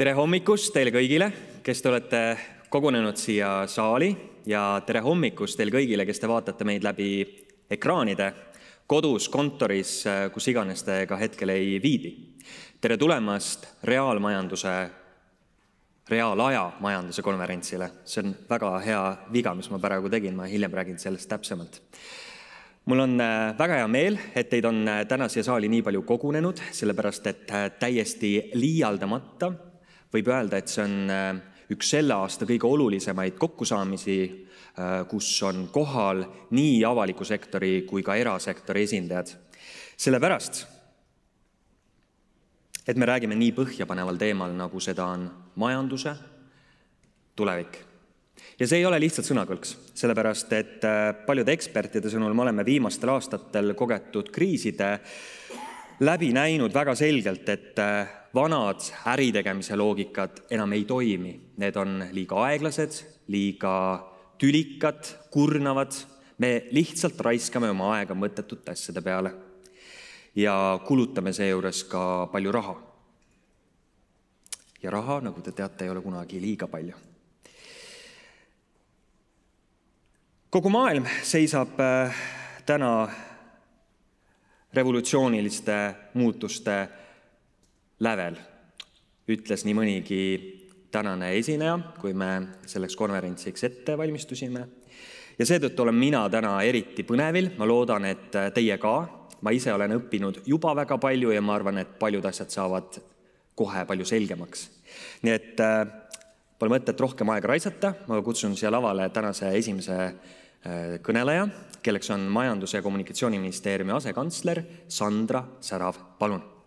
tere hommikust teile kõigile, kes te olete kogunenud siia saali ja tere hommikust teile kõigile, kes te vaatate meid läbi ekraanide kodus, kontoris, kus iganes te ka hetkel ei viibi. tere tulemast reaalmajanduse, reaalaja majanduse konverentsile. see on väga hea viga, mis ma praegu tegin, ma hiljem räägin sellest täpsemalt mul on väga hea meel, et teid on täna siia saali nii palju kogunenud, sellepärast et täiesti liialdamata võib öelda, et see on üks selle aasta kõige olulisemaid kokkusaamisi, kus on kohal nii avaliku sektori kui ka erasektori esindajad. sellepärast, et me räägime nii põhjapaneval teemal, nagu seda on majanduse tulevik ja see ei ole lihtsalt sõnakõlks, sellepärast et paljude ekspertide sõnul me oleme viimastel aastatel kogetud kriiside läbi näinud väga selgelt, et vanad äritegemise loogikad enam ei toimi, need on liiga aeglased, liiga tülikad, kurnavad, me lihtsalt raiskame oma aega mõttetute asjade peale ja kulutame seejuures ka palju raha. ja raha, nagu te teate, ei ole kunagi liiga palju. Kogu maailm seisab täna revolutsiooniliste muutuste lävel, ütles nii mõnigi tänane esineja, kui me selleks konverentsiks ette valmistusime. ja seetõttu olen mina täna eriti põnevil, ma loodan, et teie ka. ma ise olen õppinud juba väga palju ja ma arvan, et paljud asjad saavad kohe palju selgemaks. nii et pole mõtet rohkem aega raisata, ma kutsun siia lavale tänase esimese kõneleja, kelleks on Majandus- ja Kommunikatsiooniministeeriumi asekantsler Sandra Särav, palun